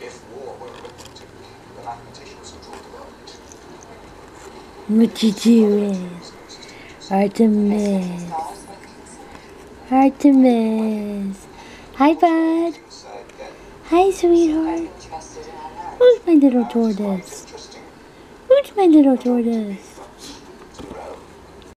If war were arithmetic, the mathematicians would rule the world. What you doing? Artemis. Artemis. Hi, bud. Hi, sweetheart. Who's my little tortoise? Who's my little tortoise?